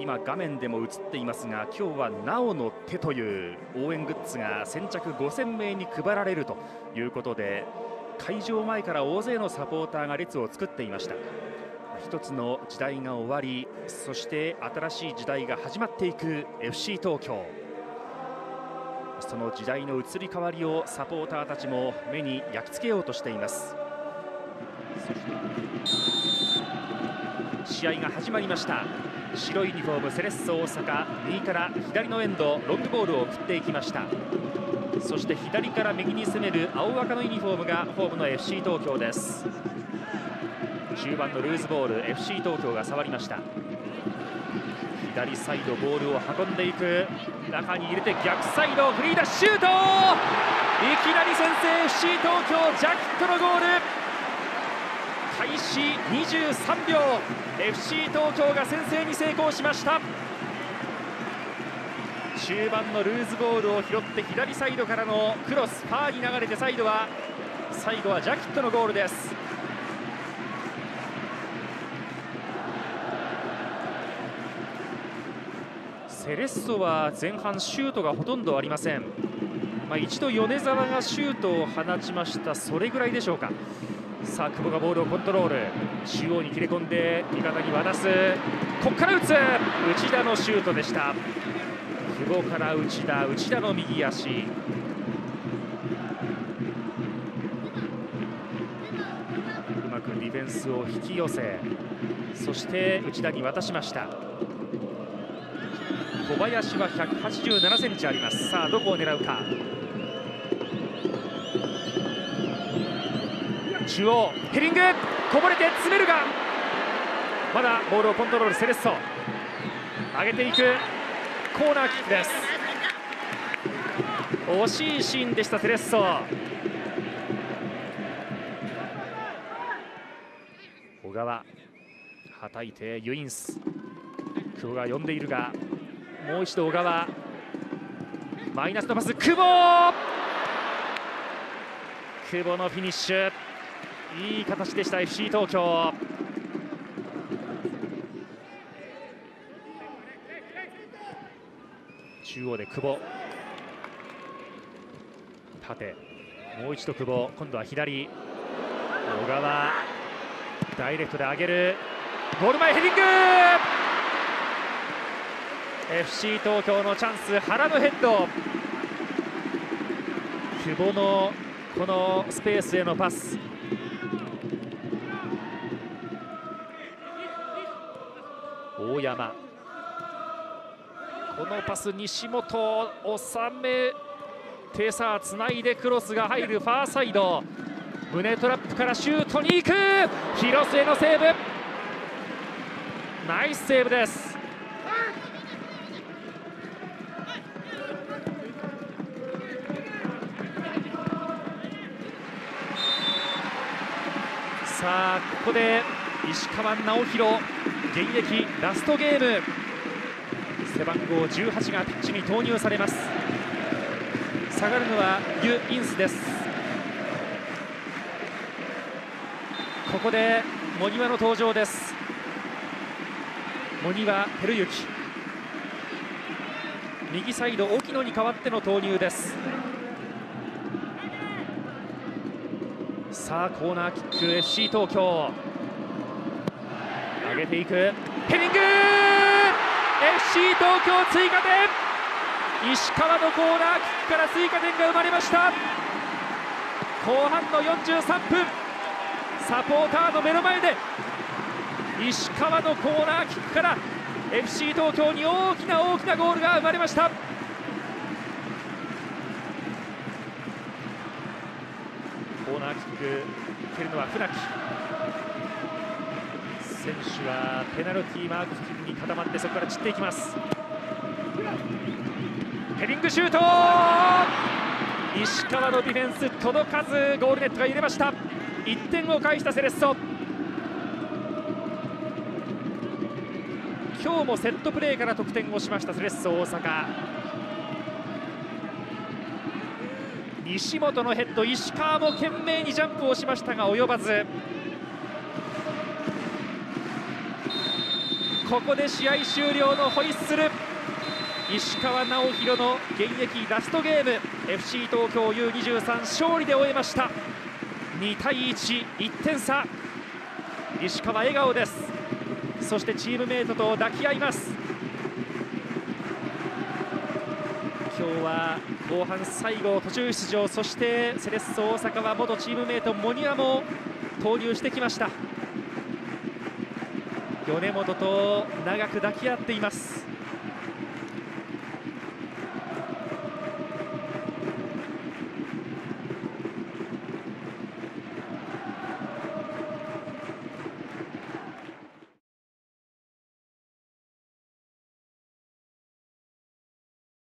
今画面でも映っていますが今日はなおの手という応援グッズが先着5000名に配られるということで会場前から大勢のサポーターが列を作っていました。一つの時代が終わりそして新しい時代が始まっていく FC 東京。その時代の移り変わりをサポーターたちも目に焼き付けようとしています。試合が始まりました。白いユニフォームセレッソ大阪。右から左のエンドロングボールを送っていきました。そして左から右に攻める青赤のユニフォームがホームの FC 東京です。中盤のルーズボール FC 東京が触りました。左サイドボールを運んでいく。中に入れて逆サイドフリーダッシュート！いきなり先制 FC 東京ジャキットのゴール。開始23秒。FC 東京が先制に成功しました。中盤のルーズボールを拾って左サイドからのクロス。パーに流れてサイドは最後はジャキットのゴールです。セレッソは前半シュートがほとんどありません、まあ、一度米沢がシュートを放ちました。それぐらいでしょうか。さあ久保がボールをコントロール。中央に切れ込んで味方に渡す。ここから打つ。内田のシュートでした。久保から内田。内田の右足。うまくディフェンスを引き寄せ。そして内田に渡しました。小林は187センチあります。さあどこを狙うか。中央ヘディングこぼれて詰めるがまだボールをコントロールセレッソ。上げていくコーナーキックです。惜しいシーンでしたセレッソ。小川はたいてユインス。久保が呼んでいるがもう一度小川。マイナスのパス久保。久保のフィニッシュ。いい形でした FC 東京。中央で久保。縦。もう一度久保。今度は左。小川。ダイレクトで上げる。ゴール前ヘディング。FC 東京のチャンス。原のヘッド。久保のこのスペースへのパス。大山。このパス西本収めてさあつないでクロスが入るファーサイド。胸トラップからシュートに行く。広末のセーブ。ナイスセーブです。さあここで石川直弘現役ラストゲーム。背番号18がピッチに投入されます。下がるのはユ・インスです。ここで茂庭の登場です。茂庭照之。右サイド沖野に代わっての投入です。さあコーナーキック FC 東京。上げていく。ヘディング！FC 東京追加点！石川のコーナーキックから追加点が生まれました。後半の43分。サポーターの目の前で石川のコーナーキックから FC 東京に大きな大きなゴールが生まれました。コーナーキック蹴るのは船木。選手はペナルティーマーク付近に固まってそこから散っていきます。ヘディングシュート！石川のディフェンス届かずゴールネットが入れました。1点を返したセレッソ。今日もセットプレーから得点をしましたセレッソ大阪。西本のヘッド石川も懸命にジャンプをしましたが及ばず。ここで試合終了のホイッスル。石川直弘の現役ラストゲーム。FC 東京 U23 勝利で終えました。2対11点差。石川笑顔です。そしてチームメートと抱き合います。今日は後半最後途中出場。そしてセレッソ大阪は元チームメートモニアも投入してきました。米本と長く抱き合っています。